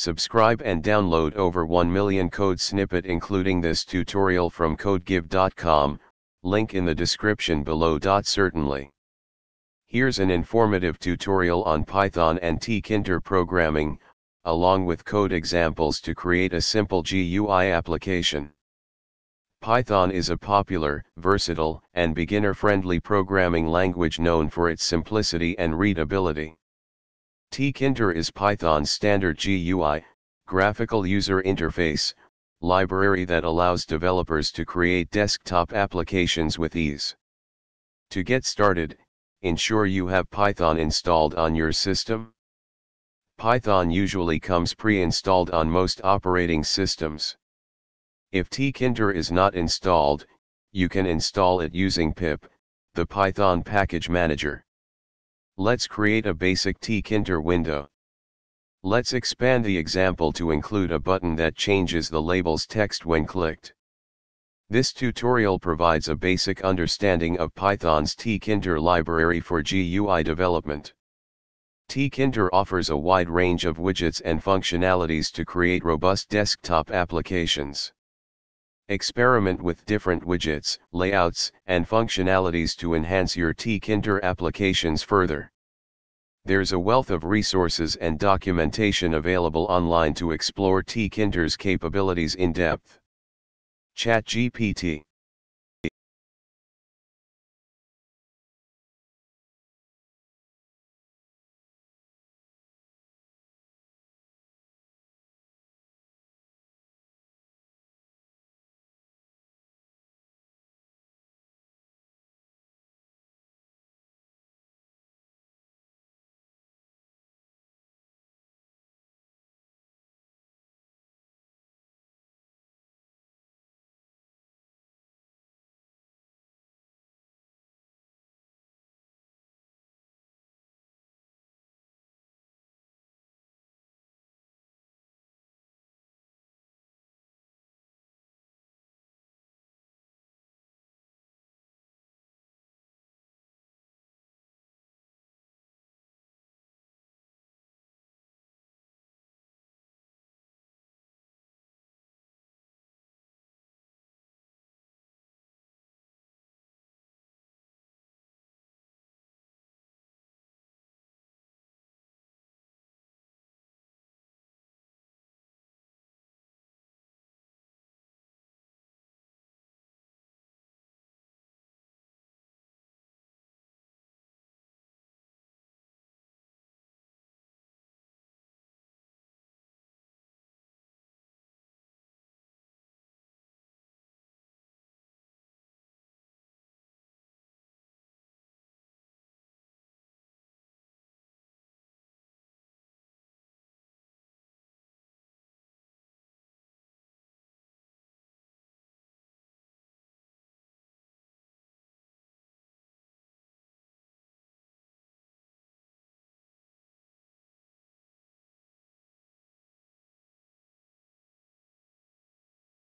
Subscribe and download over 1 million code snippet including this tutorial from codegive.com, link in the description below. Certainly. Here's an informative tutorial on Python and tkinter programming, along with code examples to create a simple GUI application. Python is a popular, versatile, and beginner-friendly programming language known for its simplicity and readability. Tkinter is Python's standard GUI, graphical user interface, library that allows developers to create desktop applications with ease. To get started, ensure you have Python installed on your system. Python usually comes pre-installed on most operating systems. If tkinter is not installed, you can install it using pip, the Python package manager. Let's create a basic tkinter window. Let's expand the example to include a button that changes the label's text when clicked. This tutorial provides a basic understanding of Python's tkinter library for GUI development. tkinter offers a wide range of widgets and functionalities to create robust desktop applications. Experiment with different widgets, layouts, and functionalities to enhance your tkinter applications further. There's a wealth of resources and documentation available online to explore tkinter's capabilities in depth. ChatGPT